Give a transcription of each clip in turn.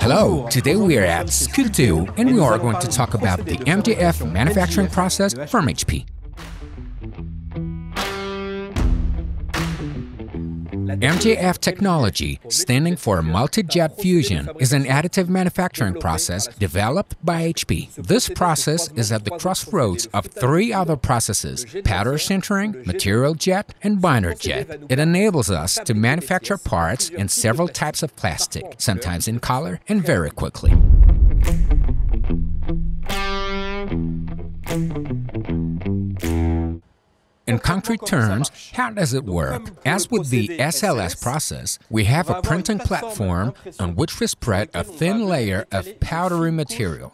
Hello, today we are at Sculpteo and we are going to talk about the MJF manufacturing process from HP. MJF technology, standing for multi-jet fusion, is an additive manufacturing process developed by HP. This process is at the crossroads of three other processes powder sintering, material jet, and binder jet. It enables us to manufacture parts in several types of plastic, sometimes in color and very quickly. Concrete terms, how does it work? As with the SLS process, we have a printing platform on which we spread a thin layer of powdery material.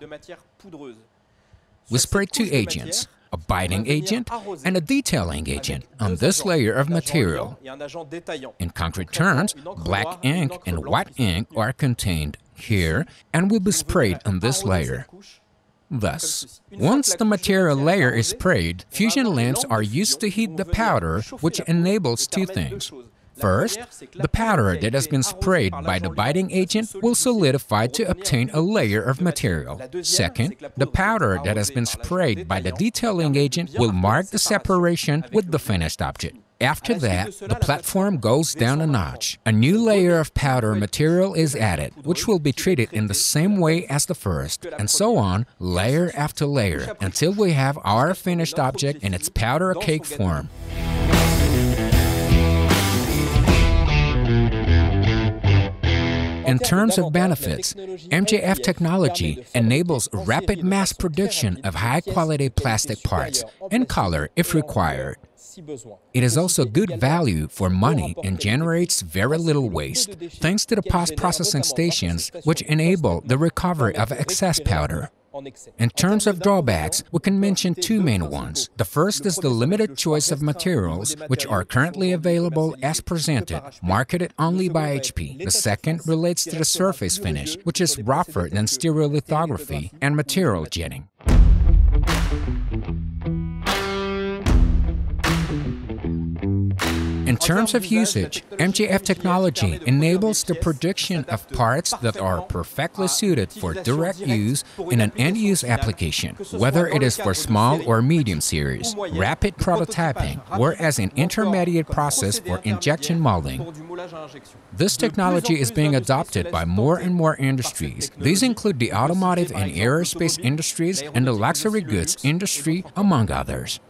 We spray two agents, a binding agent and a detailing agent, on this layer of material. In concrete terms, black ink and white ink are contained here and will be sprayed on this layer. Thus, once the material layer is sprayed, fusion lamps are used to heat the powder, which enables two things. First, the powder that has been sprayed by the binding agent will solidify to obtain a layer of material. Second, the powder that has been sprayed by the detailing agent will mark the separation with the finished object. After that, the platform goes down a notch. A new layer of powder material is added, which will be treated in the same way as the first, and so on, layer after layer, until we have our finished object in its powder cake form. In terms of benefits, MJF technology enables rapid mass production of high quality plastic parts in color if required. It is also good value for money and generates very little waste, thanks to the post processing stations which enable the recovery of excess powder. In terms of drawbacks, we can mention two main ones. The first is the limited choice of materials, which are currently available as presented, marketed only by HP. The second relates to the surface finish, which is rougher than stereolithography and material jetting. In terms of usage, MJF technology enables the production of parts that are perfectly suited for direct use in an end use application, whether it is for small or medium series, rapid prototyping, or as an intermediate process for injection molding. This technology is being adopted by more and more industries. These include the automotive and aerospace industries and the luxury goods industry, among others.